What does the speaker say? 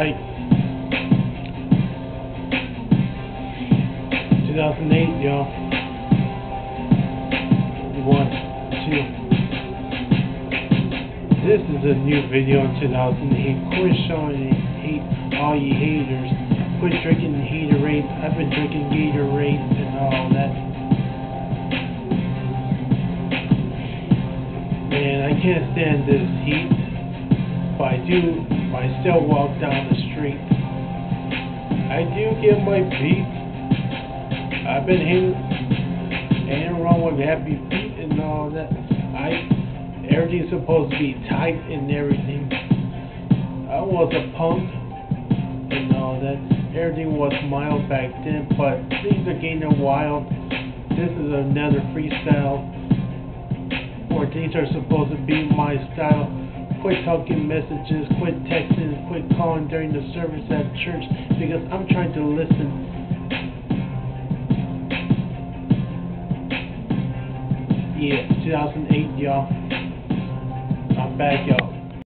Height. 2008, y'all. One, two. This is a new video in 2008. Quit showing hate, all you haters. Quit drinking Haterade. I've been drinking Gatorade and all that. Man, I can't stand this heat, but I do I still walk down the street. I do get my beat. I've been hanging, hanging around with happy feet and all that. I, everything's supposed to be tight and everything. I was a punk and all that. Everything was mild back then, but things are getting wild. This is another freestyle where things are supposed to be my style. Quit talking messages, quit texting, quit calling during the service at church because I'm trying to listen. Yeah, 2008, y'all. I'm back, y'all.